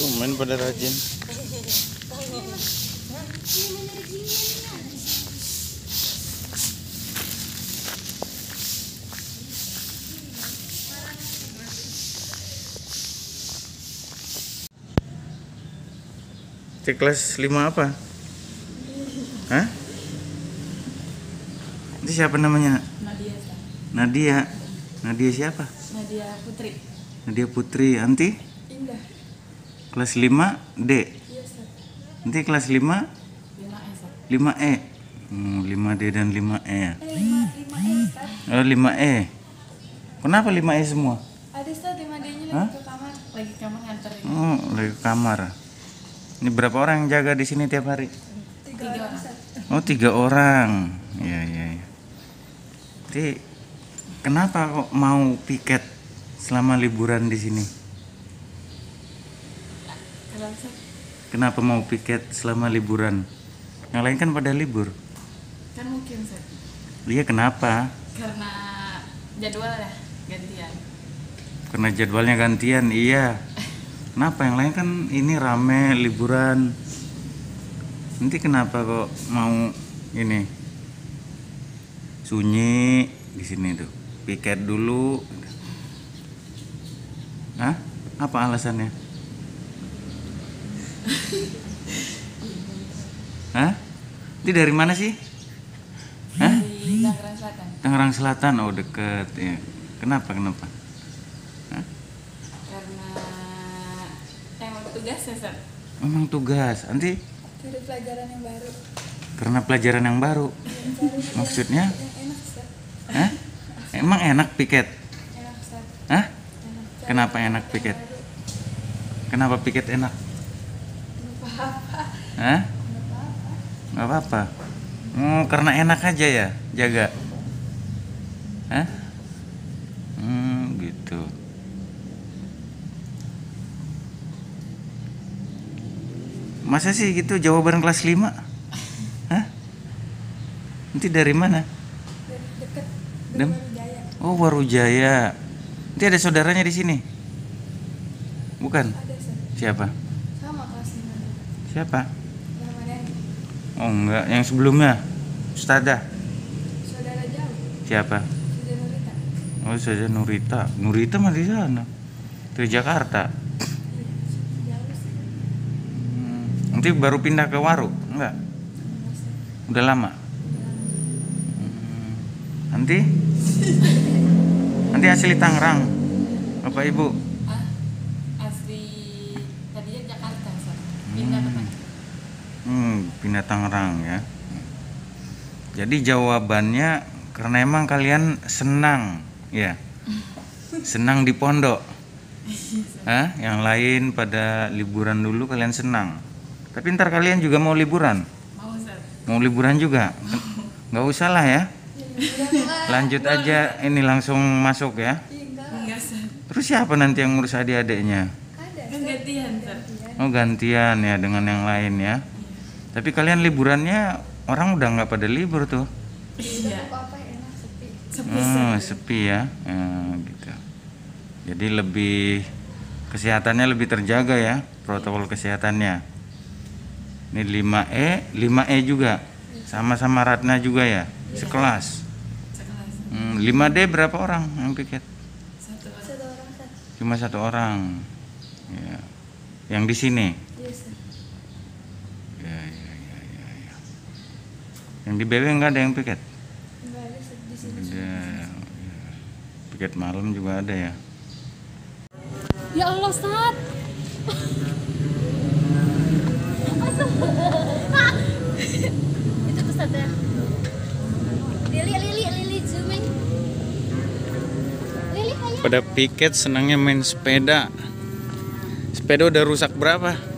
Tumben pada rajin. Cek kelas 5 apa? Hah? Itu siapa namanya? Nadia. Nadia. Nadia siapa? Nadia Putri Nadia Putri. Anti? Indah Kelas 5 D. Nanti kelas 5 lima Esa 5E. Hmm, 5D dan 5E ya. eh lima lima Esa Oh, 5E. Kenapa 5E semua? ada Sa lima D nya Hah? lagi ke kamar lagi ke kamar nganterin Oh, lagi ke kamar. Ini berapa orang yang jaga di sini tiap hari? tiga orang. Oh, tiga orang. Iya, iya, iya. Jadi, kenapa kok mau piket selama liburan di sini? Sa Kenapa mau piket selama liburan? Yang lain kan pada libur. kan mungkin Sa Iya, kenapa? karena jadwal ya gantian Karena jadwalnya gantian, iya. Kenapa yang lain kan ini rame liburan. Nanti kenapa kok mau ini sunyi di sini tuh? Piket dulu. Hah? Apa alasannya? Hah? Ini dari mana sih? Hah? di Tangerang Selatan Tangerang Selatan. Oh, deket ya. Kenapa? Kenapa? Hah? karena emang tugas ya Sa Memang tugas. Nanti cari pelajaran yang baru karena pelajaran yang baru. Maksudnya? yang enak Hah? Emang enak piket? enak Hah? enak Kenapa enak piket? Kenapa piket enak? Hah? lupa apa Gak apa-apa. Oh, karena enak aja ya jaga. Hah? Hmm, gitu. Masa sih gitu jawaban kelas 5? Hah? Nanti dari mana? dari deket Dem? Oh, Warujaya. Nanti ada saudaranya di sini. Bukan? ada Siapa? sama kelas lima Siapa? Ramadan Oh, enggak, yang sebelumnya. Ustazah. saudara jauh Siapa? sudah Nurita Oh, saja Nurita. Nurita mah di sana. Di Jakarta. sih Hmm, Nanti baru pindah ke Waru? Enggak. Udah lama. Hmm, Nanti? Nanti asli Tangerang. Bapak Ibu. Pindah Tangerang ya. Jadi jawabannya karena emang kalian senang, ya. Senang di pondok. Hah? Yang lain pada liburan dulu kalian senang. Tapi ntar kalian juga mau liburan. mau Mau liburan juga. Nggak usah lah ya. Lanjut aja ini langsung masuk ya. Terus siapa nanti yang ngurus adik-adiknya? kan Oh gantian ya dengan yang lain ya. Tapi kalian liburannya orang udah nggak pada libur tuh. iya apa enak sepi sepi Hmm, sepi ya. Ya, gitu. Jadi lebih kesehatannya lebih terjaga ya protokol kesehatannya. Ini 5E, 5E juga. Sama-sama Ratna juga ya. Sekelas. sekelas Hmm, 5D berapa orang yang piket? satu orang satu orang Cuma satu orang. Ya. Yang di sini. ya, ya. Yang di BW nggak ada yang piket? nggak ada Sa, di sini Ada. ya. Piket malam juga ada ya. ya Allah Sat itu pesat ya lili lili lili zooming lili kayak Pada piket senangnya main sepeda. Sepeda udah rusak berapa?